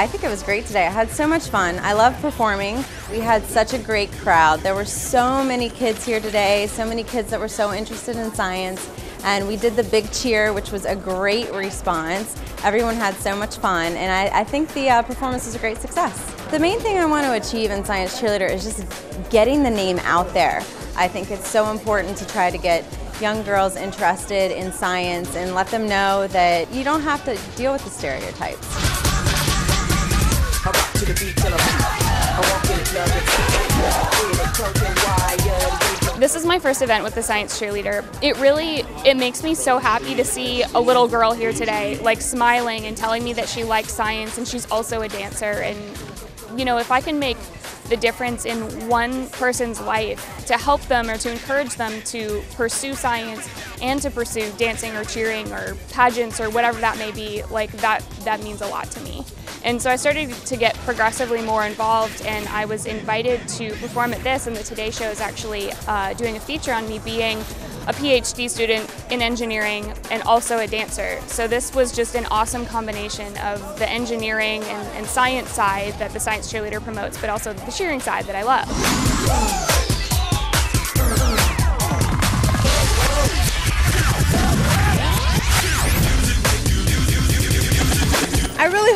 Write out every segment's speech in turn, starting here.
I think it was great today. I had so much fun. I love performing. We had such a great crowd. There were so many kids here today, so many kids that were so interested in science. And we did the big cheer, which was a great response. Everyone had so much fun, and I, I think the uh, performance was a great success. The main thing I want to achieve in Science Cheerleader is just getting the name out there. I think it's so important to try to get young girls interested in science and let them know that you don't have to deal with the stereotypes. This is my first event with the Science Cheerleader. It really, it makes me so happy to see a little girl here today, like smiling and telling me that she likes science and she's also a dancer. And, you know, if I can make the difference in one person's life to help them or to encourage them to pursue science and to pursue dancing or cheering or pageants or whatever that may be, like that, that means a lot to me. And so I started to get progressively more involved and I was invited to perform at this and the Today Show is actually uh, doing a feature on me being a PhD student in engineering and also a dancer. So this was just an awesome combination of the engineering and, and science side that the Science Cheerleader promotes, but also the cheering side that I love.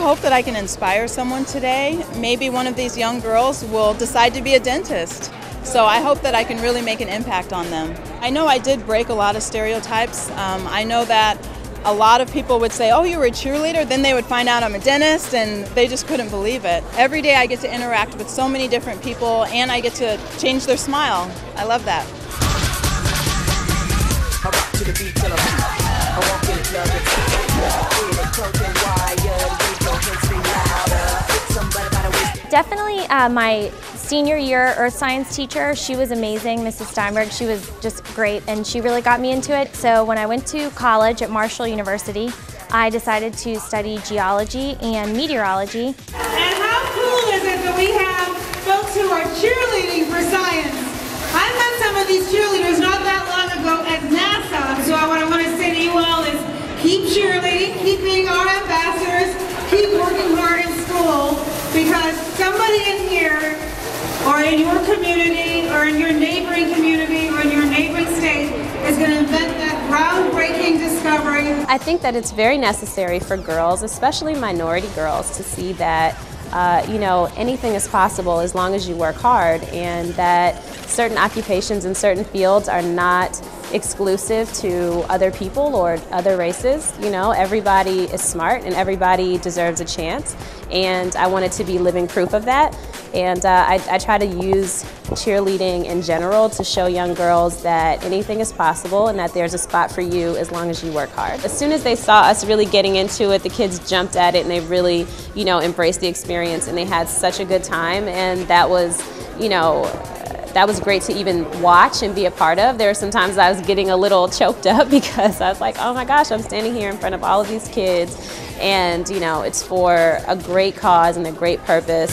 Hope that I can inspire someone today. Maybe one of these young girls will decide to be a dentist. So I hope that I can really make an impact on them. I know I did break a lot of stereotypes. Um, I know that a lot of people would say, oh, you were a cheerleader, then they would find out I'm a dentist, and they just couldn't believe it. Every day I get to interact with so many different people, and I get to change their smile. I love that. Definitely uh, my senior year earth science teacher, she was amazing, Mrs. Steinberg. She was just great and she really got me into it. So when I went to college at Marshall University, I decided to study geology and meteorology. And how cool is it that we have folks who are cheerleading for science? I met some of these cheerleaders not that long ago at NASA, so what I want to say to you all is keep cheerleading, keep being our ambassadors, keep working hard in school, because somebody in here or in your community or in your neighboring community or in your neighboring state is going to invent that groundbreaking discovery. I think that it's very necessary for girls, especially minority girls, to see that uh, you know, anything is possible as long as you work hard and that certain occupations and certain fields are not exclusive to other people or other races. You know, everybody is smart and everybody deserves a chance. And I wanted to be living proof of that. And uh, I, I try to use cheerleading in general to show young girls that anything is possible and that there's a spot for you as long as you work hard. As soon as they saw us really getting into it, the kids jumped at it and they really, you know, embraced the experience and they had such a good time. And that was, you know, that was great to even watch and be a part of. There were some times I was getting a little choked up because I was like, oh my gosh, I'm standing here in front of all of these kids and you know, it's for a great cause and a great purpose.